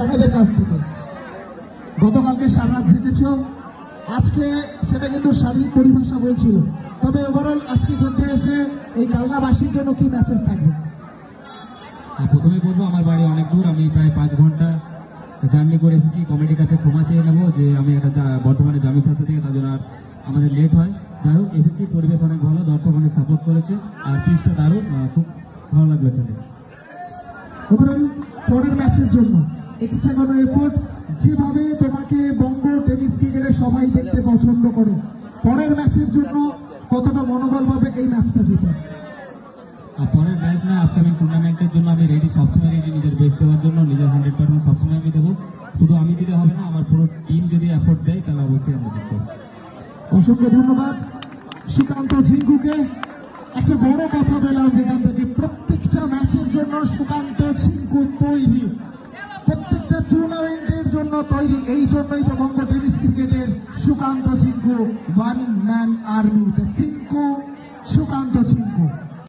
জামাইদের কাছ থেকে। গতকালকে সারা জিতেছ আজকে সেটা কিন্তু শারীরিক পরিভাষা বলছিল। তবে ওভারঅল আজকে খেলতে এসে এই কালনাবাসীর জন্য কি মেসেজ থাকবে? আর প্রথমে বলব আমার বাড়ি অনেক দূর আমি প্রায় পাঁচ ঘণ্টা জার্নি করে এসেছি। কমিটির কাছে ক্ষমা চেয়ে নেব যে আমি একটা বর্তমানে জামি ফাঁসে থেকে তার জন্য আর আমাদের লেট হয়। যাই হোক এসেছি পরিবেশ অনেক ভালো দর্শক অনেক সাপোর্ট করেছে। আর পিচটা দারুণ খুব ভালো লাগল ওভারঅল পরের ম্যাচের জন্য। এক্সট্রা কোনো এফোর্ট যেভাবে তোমাকে বঙ্গ টেনিস ক্রিকেটে সবাই দেখতে পছন্দ করে পরের ম্যাচের জন্য কতটা মনোবল পাবে এই ম্যাচটা জিতে। পরের ম্যাচ না আপকামিং টুর্নামেন্টের জন্য আমি রেডি সবসময় রেডি নিজের বেস্ট দেওয়ার জন্য নিজের হান্ড্রেড পার্সেন্ট সবসময় আমি দেবো। শুধু আমি দিলে হবে না আমার পুরো টিম যদি এফোর্ট দেয় তাহলে অবশ্যই আমরা জিতবো। অসংখ্য ধন্যবাদ সুকান্ত ঝিঙ্কুকে একটা বড় কথা বললাম যেখান থেকে প্রত্যেকটা ম্যাচের জন্য সুকান্ত ঝিঙ্কু তৈরি। টুর্নামেন্টের জন্য তৈরি এই জন্যই তো বঙ্গ টেনিস ক্রিকেটের Sukanta Singha one man army Singha, Sukanta Jhinku